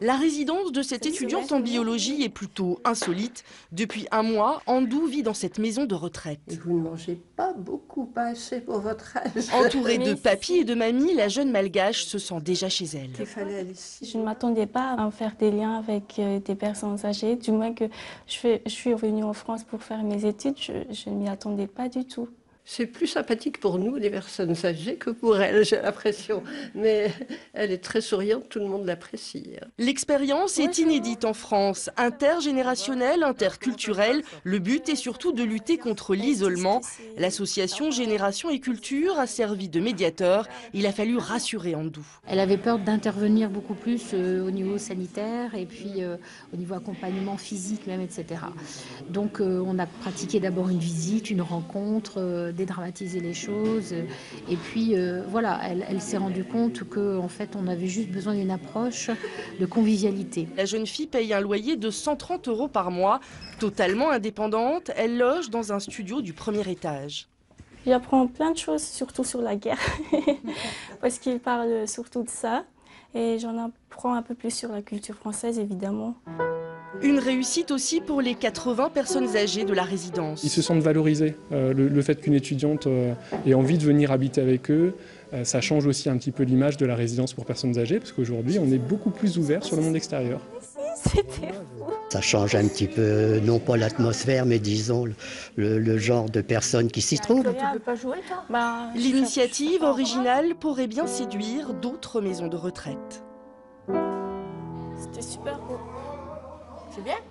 La résidence de cette étudiante en biologie est plutôt insolite. Depuis un mois, Andou vit dans cette maison de retraite. Et vous ne mangez pas beaucoup, pas assez pour votre âge. Entourée de papy et de mamie, la jeune malgache se sent déjà chez elle. Il fallait aller ici. Je ne m'attendais pas à faire des liens avec euh, des personnes âgées. Du moins que je, suis revenue en France pour faire mes études, je, je ne m'y attendais pas du tout. C'est plus sympathique pour nous, les personnes âgées, que pour elle, j'ai l'impression. Mais elle est très souriante, tout le monde l'apprécie. L'expérience est inédite en France, intergénérationnelle, interculturelle. Le but est surtout de lutter contre l'isolement. L'association Génération et Culture a servi de médiateur. Il a fallu rassurer Andou. Elle avait peur d'intervenir beaucoup plus euh, au niveau sanitaire et puis euh, au niveau accompagnement physique même, etc. Donc euh, on a pratiqué d'abord une visite, une rencontre, euh, dédramatiser les choses. et puis euh, voilà, elle, elle s'est rendue compte qu'en en fait on avait juste besoin d'une approche de convivialité. La jeune fille paye un loyer de 130 euros par mois. Totalement indépendante, elle loge dans un studio du premier étage. J'apprends plein de choses, surtout sur la guerre, parce qu'il parle surtout de ça. Et j'en apprends un peu plus sur la culture française, évidemment. Une réussite aussi pour les 80 personnes âgées de la résidence. Ils se sentent valorisés. Euh, le, le fait qu'une étudiante euh, ait envie de venir habiter avec eux, euh, ça change aussi un petit peu l'image de la résidence pour personnes âgées, parce qu'aujourd'hui, on est beaucoup plus ouvert sur le monde extérieur. C'était Ça change un petit peu, non pas l'atmosphère, mais disons le, le- le genre de personnes qui s'y trouvent. Bah, L'initiative originale pourrait bien séduire d'autres maisons de retraite. C'était super beau. C'est bien